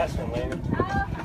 last one, Landon.